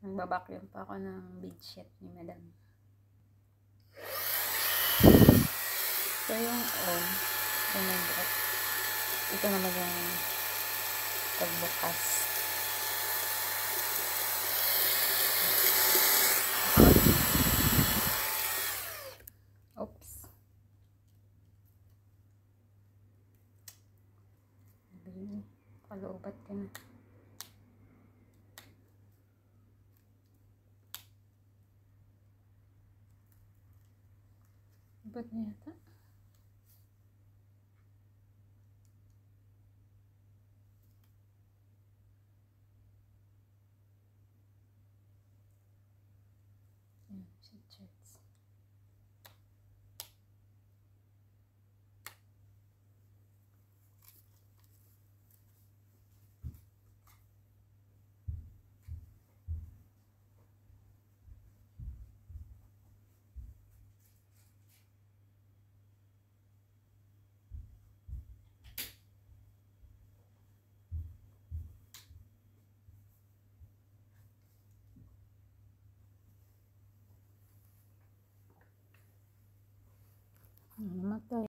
Nagbabacuum pa ako ng bedsheet ni madam. So, yung on, yung nag ito naman yung pagbukas. Oops. Kaloobat ka na. Ba't na Mở 太